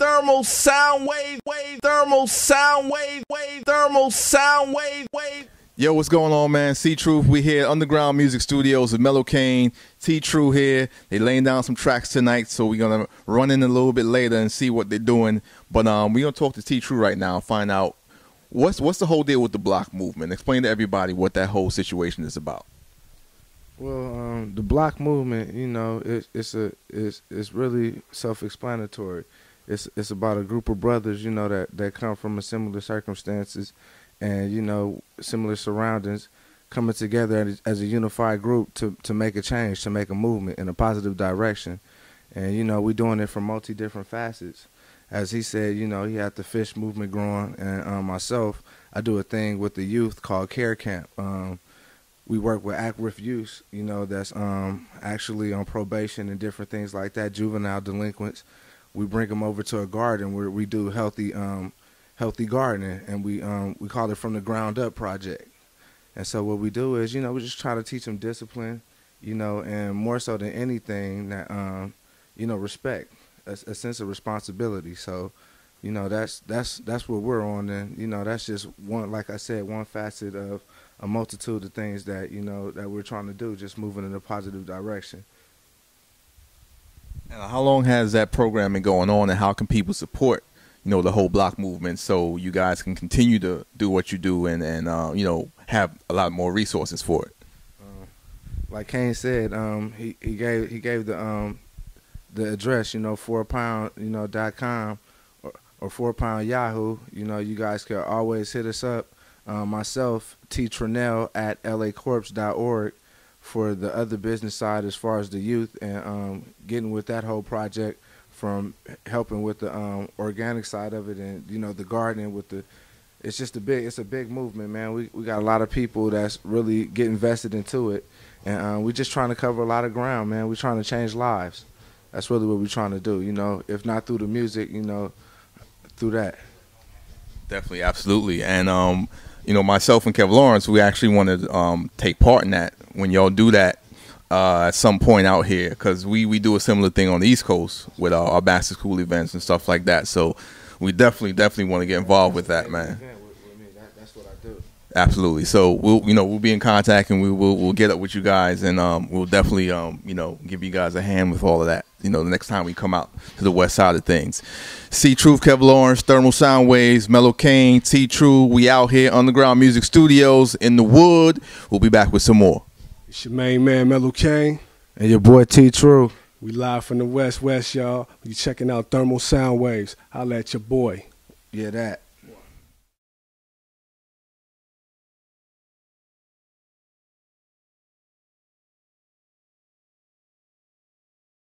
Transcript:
thermal sound wave, wave, thermal sound wave, wave, thermal sound wave, wave. Yo, what's going on, man? C Truth, we here Underground Music Studios with Melo Kan. T True here. They laying down some tracks tonight, so we're gonna run in a little bit later and see what they're doing. But um, we're gonna talk to T-Tru right now and find out what's what's the whole deal with the Blokk movement. Explain to everybody what that whole situation is about. Well, um, the Blokk movement, you know, it, it's a it's it's really self-explanatory. It's it's about a group of brothers, you know, that that come from a similar circumstances, and you know, similar surroundings, coming together as, a unified group to to make a change, to make a movement in a positive direction, and you know, we're doing it from multi different facets. As he said, you know, he had the fish movement growing, and um, myself, I do a thing with the youth called Care Camp. Um, we work with at-risk youth, you know, that's um, actually on probation and different things like that, juvenile delinquents. We bring them over to a garden where we do healthy, um, healthy gardening, and we um, we call it from the ground up project. And so what we do is, you know, we just try to teach them discipline, you know, and more so than anything that, um, you know, respect, a, a sense of responsibility. So, you know, that's that's that's what we're on, and you know, that's just one, like I said, one facet of a multitude of things that you know that we're trying to do, just moving in a positive direction. And how long has that program been going on, and how can people support, you know, the whole Blokk movement, so you guys can continue to do what you do, and and uh, you know have a lot more resources for it. Uh, like Kan said, um, he he gave he gave the um, the address, you know, four pound, you know, dot com or, or four pound Yahoo. You know, you guys can always hit us up uh, myself, T. Trinell at lacorps.org for the other business side as far as the youth and um, getting with that whole project from helping with the um, organic side of it and you know the gardening with the it's just a big it's a big movement man. We we got a lot of people that's really get invested into it and uh, we're just trying to cover a lot of ground man. We're trying to change lives. That's really what we're trying to do you know. If not through the music you know through that. Definitely absolutely. And um you know, myself and Kev Lawrence, we actually want to um, take part in that when y'all do that uh, at some point out here because we, we do a similar thing on the East Coast with our, our Bastard School events and stuff like that. So we definitely, definitely want to get involved with that, man. Absolutely. So we'll, you know, we'll be in contact and we will we'll get up with you guys and um, we'll definitely, um, you know, give you guys a hand with all of that. You know, the next time we come out to the west side of things. C Truth, Kev Lawrence, Thermal Sound Waves, Melo Kan, T True. We out here, Underground Music Studios in the wood. We'll be back with some more. It's your main man, Melo Kan. And your boy T-Tru. We live from the West West, y'all. You checking out Thermal Soundwaves. Holla at your boy. Yeah, that.